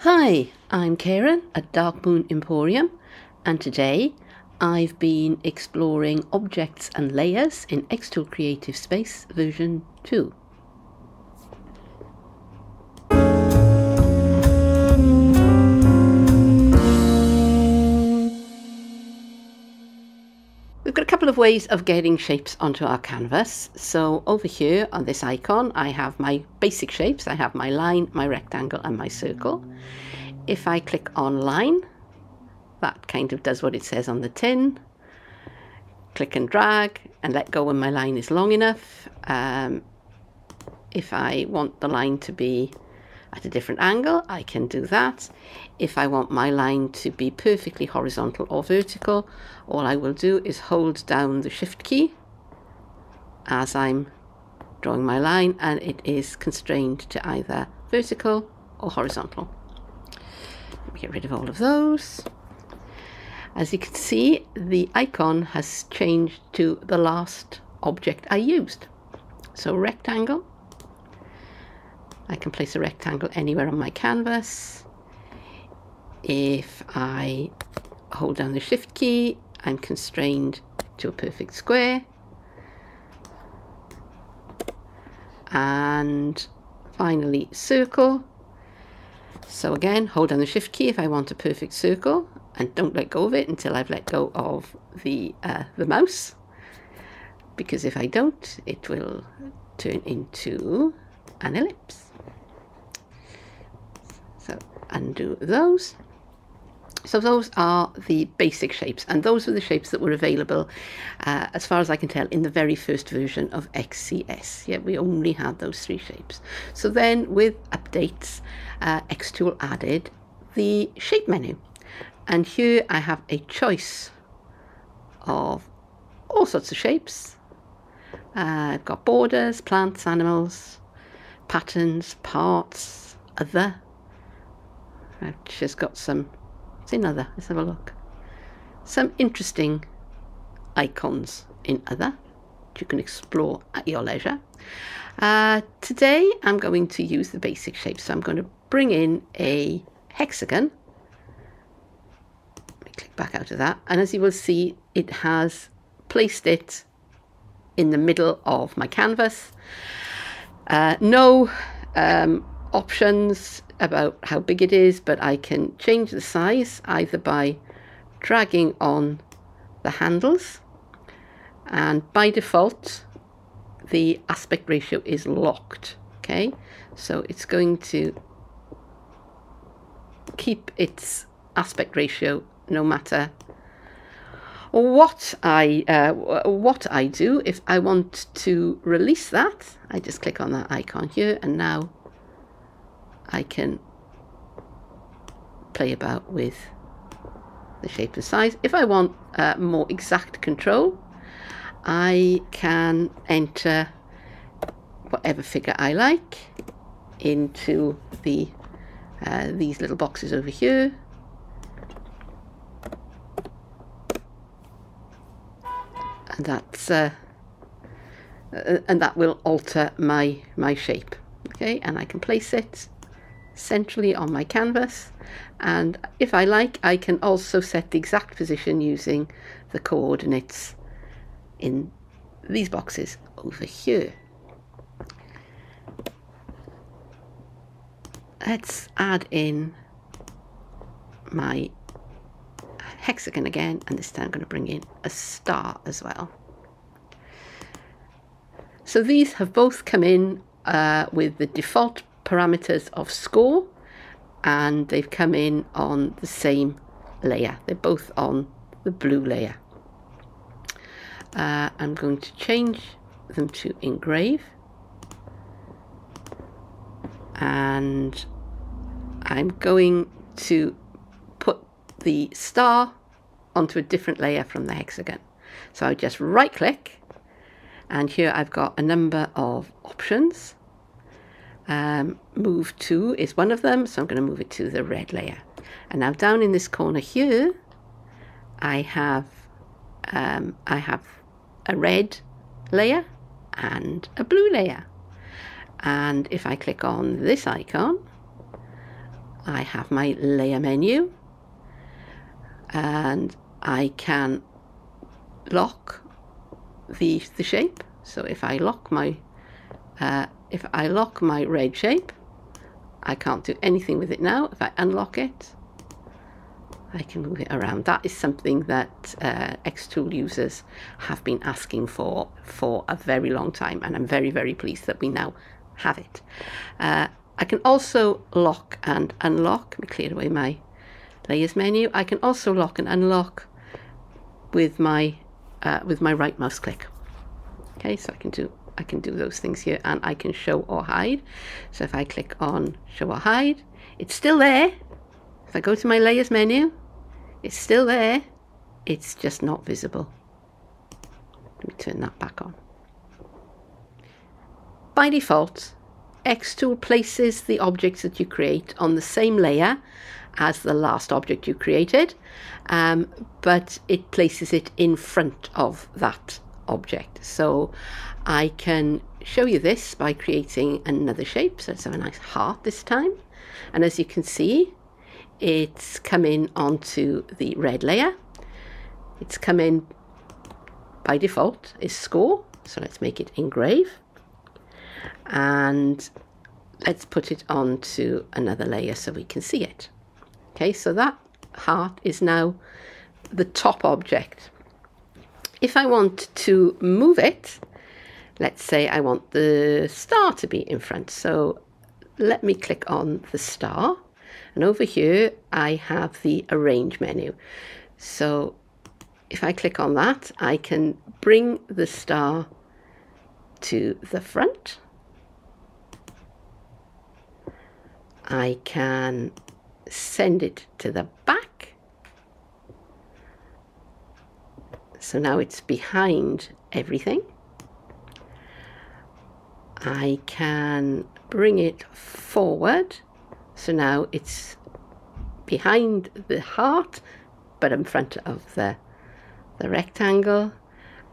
Hi, I'm Karen at Dark Moon Emporium, and today I've been exploring objects and layers in Xtool Creative Space version 2. Couple of ways of getting shapes onto our canvas. So over here on this icon, I have my basic shapes. I have my line, my rectangle and my circle. If I click on line, that kind of does what it says on the tin. Click and drag and let go when my line is long enough. Um, if I want the line to be at a different angle, I can do that. If I want my line to be perfectly horizontal or vertical, all I will do is hold down the shift key as I'm drawing my line and it is constrained to either vertical or horizontal. Let me get rid of all of those. As you can see, the icon has changed to the last object I used. So rectangle, I can place a rectangle anywhere on my canvas. If I hold down the shift key, I'm constrained to a perfect square. And finally circle. So again, hold down the shift key if I want a perfect circle and don't let go of it until I've let go of the, uh, the mouse. Because if I don't, it will turn into an ellipse. Undo those. So those are the basic shapes and those were the shapes that were available uh, as far as I can tell in the very first version of XCS. Yeah, we only had those three shapes. So then with updates, uh, Xtool added the shape menu and here I have a choice of all sorts of shapes. Uh, I've got borders, plants, animals, patterns, parts, other, I've just got some, it's another, let's have a look. Some interesting icons in other, you can explore at your leisure. Uh, today I'm going to use the basic shape, so I'm going to bring in a hexagon. Let me click back out of that, and as you will see, it has placed it in the middle of my canvas. Uh, no um, options about how big it is, but I can change the size either by dragging on the handles. And by default the aspect ratio is locked okay? So it's going to keep its aspect ratio no matter what I uh, what I do. If I want to release that I just click on that icon here and now I can play about with the shape and size. If I want uh, more exact control, I can enter whatever figure I like into the uh, these little boxes over here. And that's uh, uh and that will alter my my shape. Okay, and I can place it centrally on my canvas and if I like I can also set the exact position using the coordinates in these boxes over here. Let's add in my hexagon again and this time I'm going to bring in a star as well. So these have both come in uh, with the default parameters of score and they've come in on the same layer. They're both on the blue layer. Uh, I'm going to change them to engrave and I'm going to put the star onto a different layer from the hexagon. So I just right click and here I've got a number of options um, move to is one of them, so I'm going to move it to the red layer. And now down in this corner here, I have um, I have a red layer and a blue layer. And if I click on this icon, I have my layer menu and I can lock the, the shape. So if I lock my uh, if I lock my red shape, I can't do anything with it now. If I unlock it, I can move it around. That is something that uh, Xtool users have been asking for for a very long time, and I'm very, very pleased that we now have it. Uh, I can also lock and unlock. Let me clear away my layers menu. I can also lock and unlock with my uh, with my right mouse click. Okay, so I can do I can do those things here and I can show or hide. So if I click on show or hide, it's still there. If I go to my layers menu, it's still there. It's just not visible. Let me turn that back on. By default, Xtool places the objects that you create on the same layer as the last object you created, um, but it places it in front of that object. So I can show you this by creating another shape. So let's have a nice heart this time. And as you can see, it's come in onto the red layer. It's come in by default is score. So let's make it engrave. And let's put it onto another layer so we can see it. Okay, so that heart is now the top object. If I want to move it, let's say I want the star to be in front. So let me click on the star. And over here, I have the arrange menu. So if I click on that, I can bring the star to the front. I can send it to the back. So now it's behind everything. I can bring it forward. So now it's behind the heart, but in front of the, the rectangle.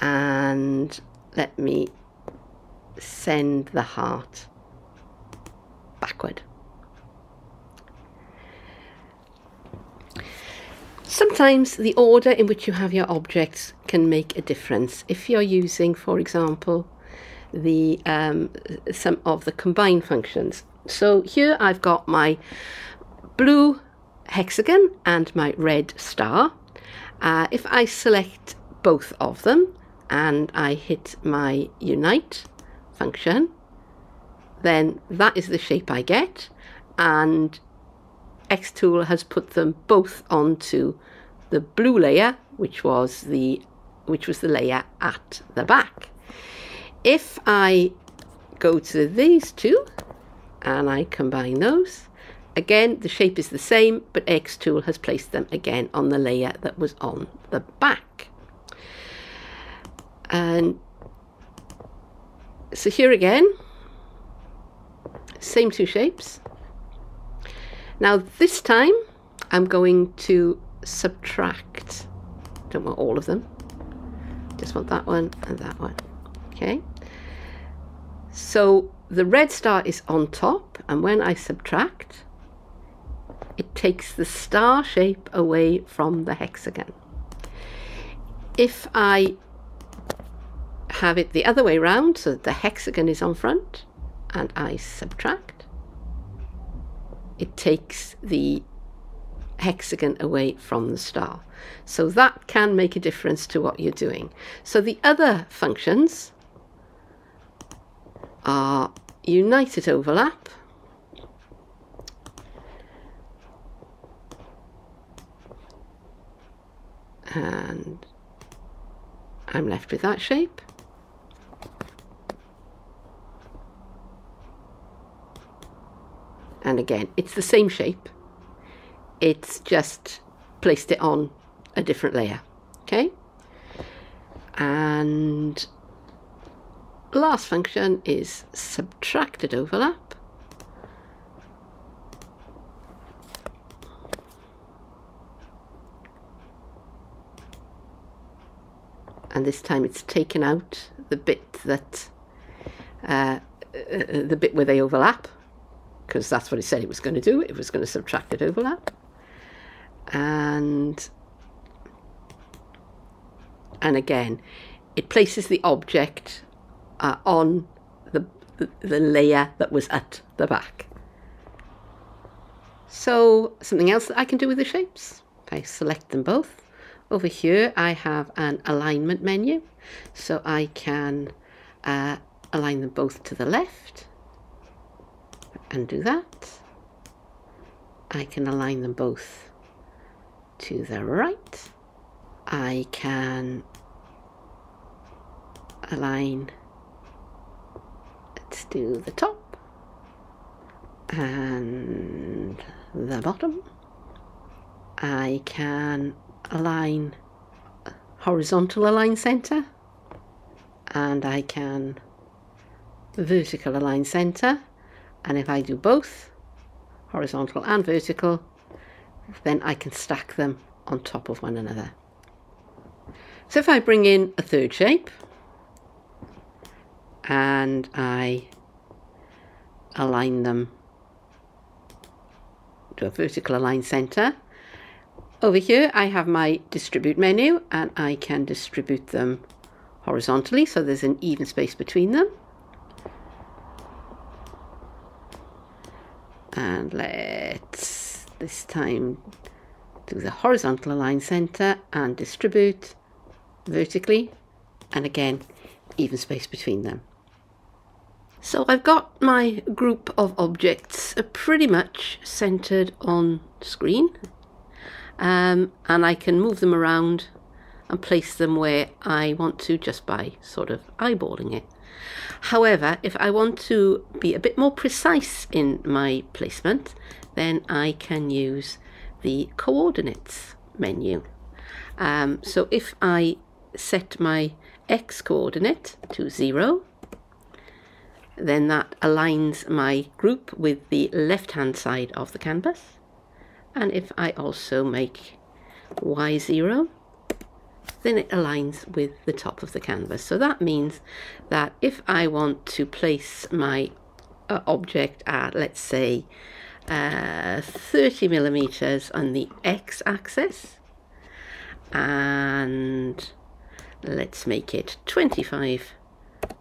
And let me send the heart backward. Sometimes the order in which you have your objects can make a difference. If you're using, for example, the um, some of the combine functions. So here I've got my blue hexagon and my red star. Uh, if I select both of them and I hit my unite function, then that is the shape I get. And Xtool has put them both onto the blue layer, which was the which was the layer at the back. If I go to these two and I combine those, again the shape is the same, but Xtool has placed them again on the layer that was on the back. And so here again, same two shapes, now this time I'm going to subtract. Don't want all of them. Just want that one and that one. Okay. So the red star is on top and when I subtract it takes the star shape away from the hexagon. If I have it the other way round so that the hexagon is on front and I subtract it takes the hexagon away from the star. So that can make a difference to what you're doing. So the other functions are united overlap, and I'm left with that shape. And again. It's the same shape. It's just placed it on a different layer. Okay? And last function is subtracted overlap. And this time it's taken out the bit that uh, uh, the bit where they overlap because that's what it said it was going to do. It was going to subtracted overlap. And and again, it places the object uh, on the, the layer that was at the back. So something else that I can do with the shapes, if I select them both, over here I have an alignment menu, so I can uh, align them both to the left and do that. I can align them both to the right. I can align, let's do the top and the bottom. I can align horizontal align center and I can vertical align center and if I do both horizontal and vertical then I can stack them on top of one another. So if I bring in a third shape and I align them to a vertical align center. Over here I have my distribute menu and I can distribute them horizontally so there's an even space between them. And let's this time do the horizontal align center and distribute vertically and again even space between them. So I've got my group of objects pretty much centered on screen um, and I can move them around and place them where I want to just by sort of eyeballing it. However, if I want to be a bit more precise in my placement, then I can use the coordinates menu. Um, so if I set my x coordinate to 0, then that aligns my group with the left hand side of the canvas. And if I also make y0, then it aligns with the top of the canvas. So that means that if I want to place my uh, object at, let's say, uh, 30 millimeters on the x-axis, and let's make it 25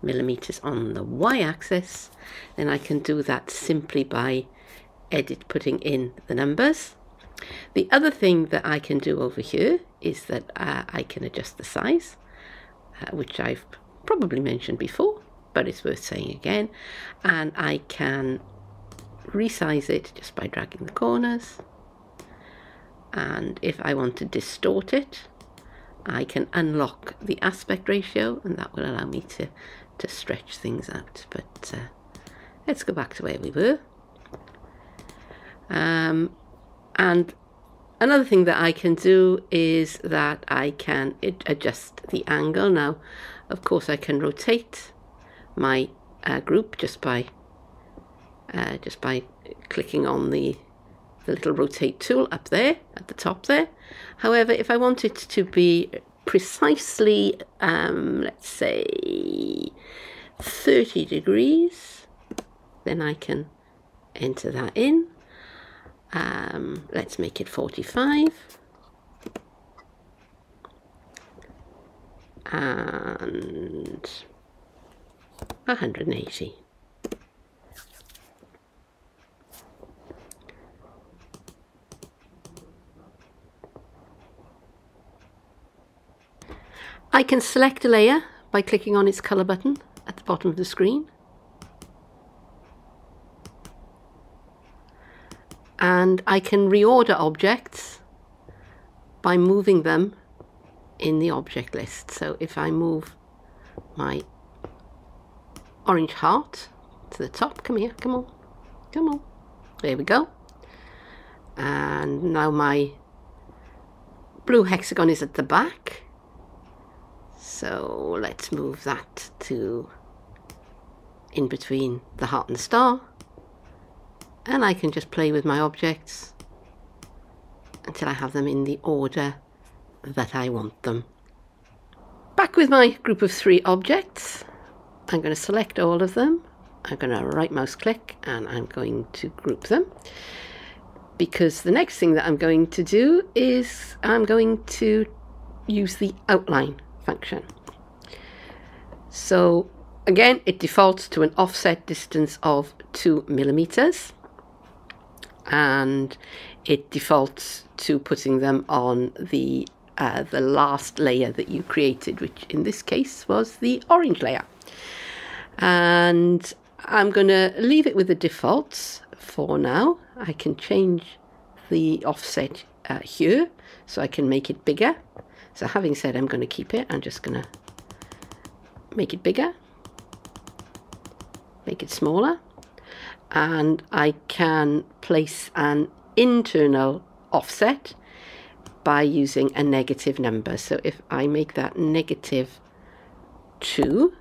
millimeters on the y-axis then I can do that simply by edit putting in the numbers the other thing that I can do over here is that uh, I can adjust the size uh, which I've probably mentioned before but it's worth saying again. And I can resize it just by dragging the corners. And if I want to distort it I can unlock the aspect ratio and that will allow me to to stretch things out. But uh, let's go back to where we were. Um, and another thing that I can do is that I can adjust the angle now of course I can rotate my uh, group just by uh, just by clicking on the the little rotate tool up there at the top there. However, if I want it to be precisely, um, let's say 30 degrees, then I can enter that in. Um, let's make it 45. And 180. I can select a layer by clicking on its colour button at the bottom of the screen. And I can reorder objects by moving them in the object list. So if I move my orange heart to the top, come here, come on, come on. There we go. And now my blue hexagon is at the back so let's move that to in between the heart and the star. And I can just play with my objects until I have them in the order that I want them. Back with my group of three objects. I'm going to select all of them I'm going to right mouse click and I'm going to group them because the next thing that I'm going to do is I'm going to use the outline function. So again, it defaults to an offset distance of two millimeters and it defaults to putting them on the uh, the last layer that you created, which in this case was the orange layer. And I'm going to leave it with the defaults for now. I can change the offset uh, here so I can make it bigger. So having said I'm going to keep it, I'm just going to make it bigger, make it smaller, and I can place an internal offset by using a negative number. So if I make that negative 2,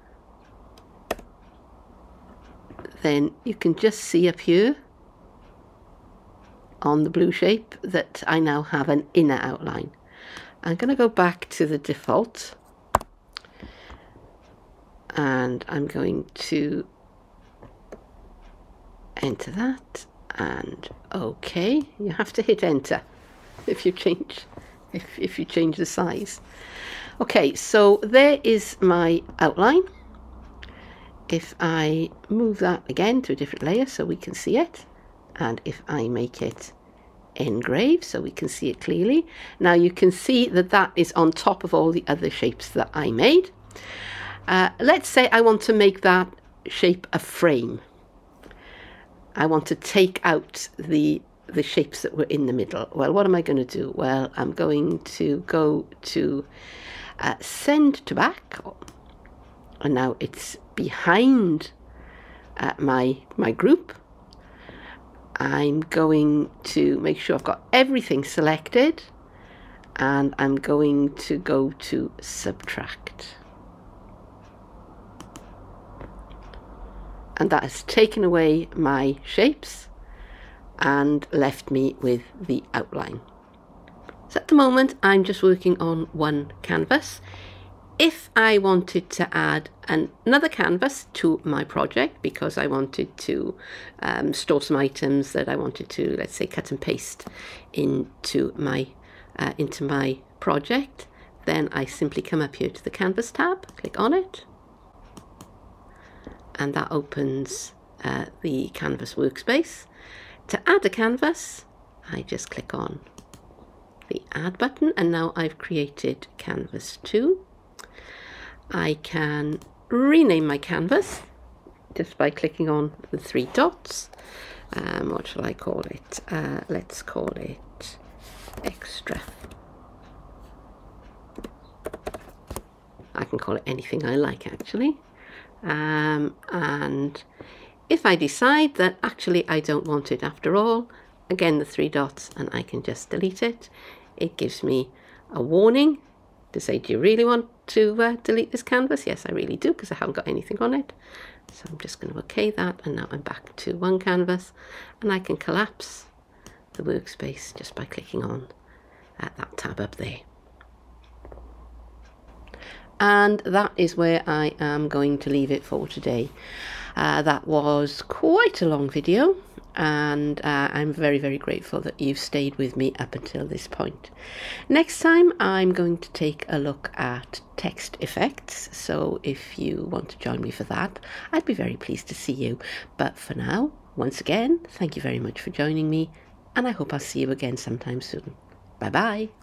then you can just see up here on the blue shape that I now have an inner outline. I'm going to go back to the default and I'm going to enter that and okay you have to hit enter if you change if, if you change the size. Okay so there is my outline. If I move that again to a different layer so we can see it and if I make it engrave so we can see it clearly. Now you can see that that is on top of all the other shapes that I made. Uh, let's say I want to make that shape a frame I want to take out the the shapes that were in the middle. Well, what am I going to do? Well, I'm going to go to uh, send to back. And now it's behind uh, my, my group. I'm going to make sure I've got everything selected. And I'm going to go to subtract. And that has taken away my shapes and left me with the outline. So at the moment I'm just working on one canvas. If I wanted to add an, another canvas to my project because I wanted to um, store some items that I wanted to let's say cut and paste into my uh, into my project then I simply come up here to the canvas tab click on it and that opens uh, the canvas workspace. To add a canvas, I just click on the add button and now I've created canvas 2. I can rename my canvas just by clicking on the three dots. Um, what shall I call it? Uh, let's call it extra. I can call it anything I like actually um, and if I decide that actually I don't want it after all again the three dots and I can just delete it. It gives me a warning to say do you really want to uh, delete this canvas? Yes I really do because I haven't got anything on it. So I'm just going to okay that and now I'm back to one canvas and I can collapse the workspace just by clicking on at that tab up there and that is where I am going to leave it for today. Uh, that was quite a long video and uh, I'm very very grateful that you've stayed with me up until this point. Next time I'm going to take a look at text effects so if you want to join me for that I'd be very pleased to see you but for now once again thank you very much for joining me and I hope I'll see you again sometime soon. Bye bye.